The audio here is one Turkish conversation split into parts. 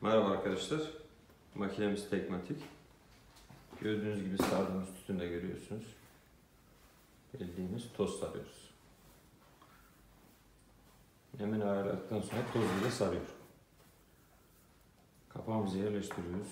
Merhaba arkadaşlar. Makinemiz Tekmatik. Gördüğünüz gibi sardığımız tütünü de görüyorsunuz. Bildiğimiz toz sarıyoruz. Hemen ayarladıktan sonra toz bile sarıyor. Kapağımızı yerleştiriyoruz.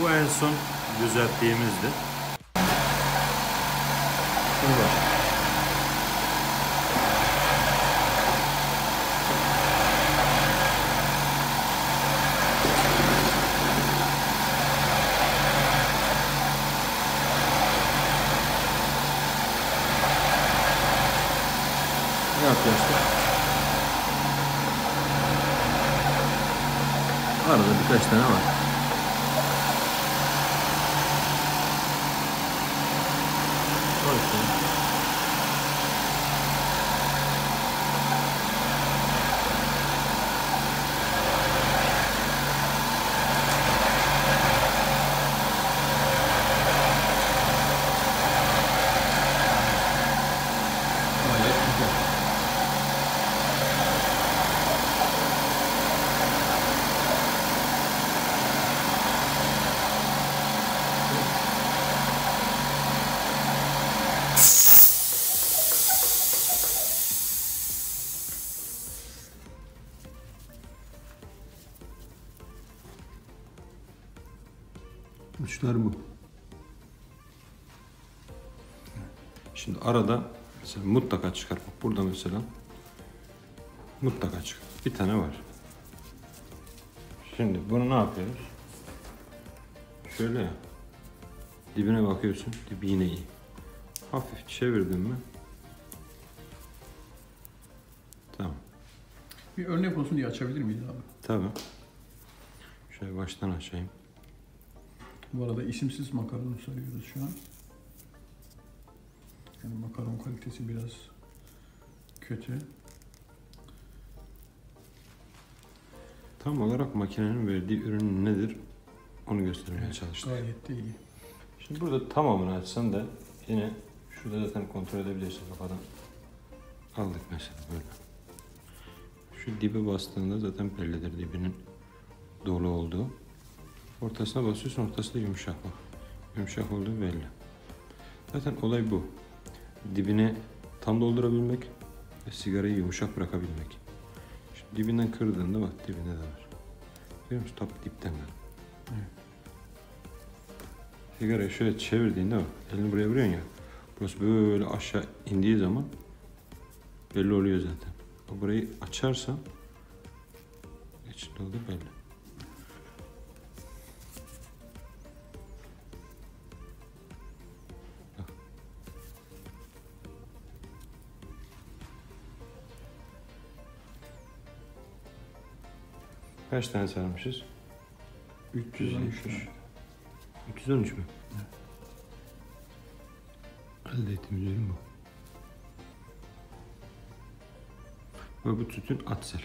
Bu en son düzelttiğimizdi. Yapacağız işte? Arada birkaç tane. Var Uçlar bu. Şimdi arada mesela mutlaka çıkar. Bak burada mesela mutlaka çıkar. Bir tane var. Şimdi bunu ne yapıyoruz? Şöyle ya. Dibine bakıyorsun. Dibi yine iyi. Hafif çevirdin mi? Tamam. Bir örnek olsun diye açabilir miyiz abi? Tabii. Şöyle baştan açayım. Bu arada isimsiz makaronu sarıyoruz şu an. Yani makaron kalitesi biraz kötü. Tam olarak makinenin verdiği ürün nedir onu göstermeye çalıştım. Gayet de iyi. Şimdi burada tamamını açsan da yine şurada zaten kontrol edebilirsin kafadan. Aldık mesela böyle. Şu dibe bastığında zaten bellidir dibinin dolu olduğu. Ortasına basıyorsun ortası da yumuşak bak. Yumuşak olduğu belli. Zaten olay bu. Dibini tam doldurabilmek ve sigarayı yumuşak bırakabilmek. Şu dibinden kırdığında bak dibinde de var. Görüyor musun? Tap dipten gel. Evet. Sigarayı şöyle çevirdiğinde bak, elini buraya vuruyorsun ya. Burası böyle aşağı indiği zaman belli oluyor zaten. Burayı açarsan içinde olduğu belli. Kaç tane sarmışız? 370. 313 mü? Elde ettiğimiz ürün bu. Ve bu tütün atsel.